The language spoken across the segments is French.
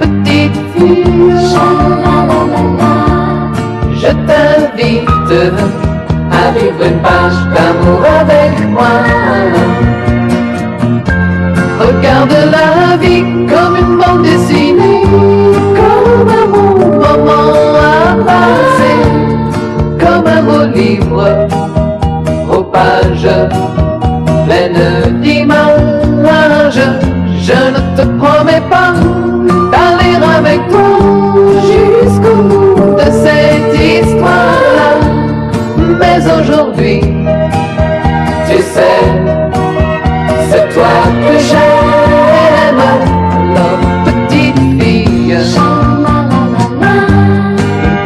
Petite fille, je t'invite à vivre une page d'amour avec moi. Regarde la vie comme une bande dessinée, c'est toi que j'aime, la petite fille,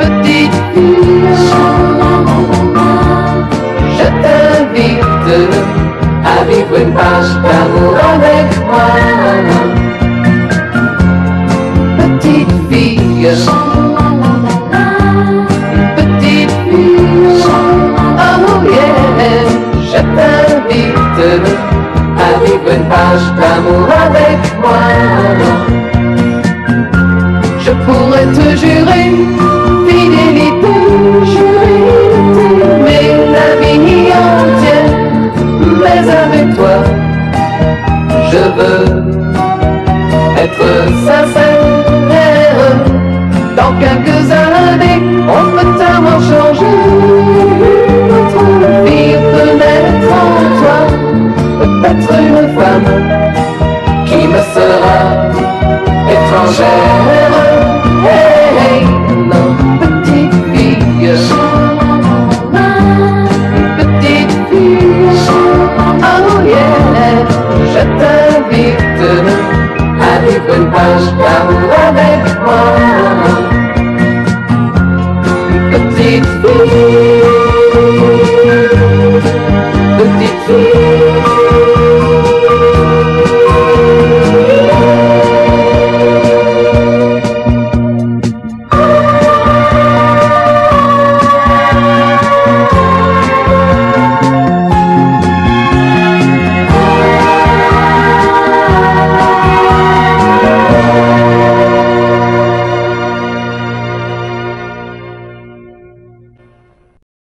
petite fille, je t'invite à vivre une page d'amour une page d'amour avec moi. Je pourrais te jurer fidélité, jurer de t'aimer la vie entière, mais avec toi, je veux être sincère. Dans quelques sera étrangère. Hey, hey, non, petite fille. Petite oh yeah, je t'invite à vivre une page d'amour avec moi. Petite fille, petite fille.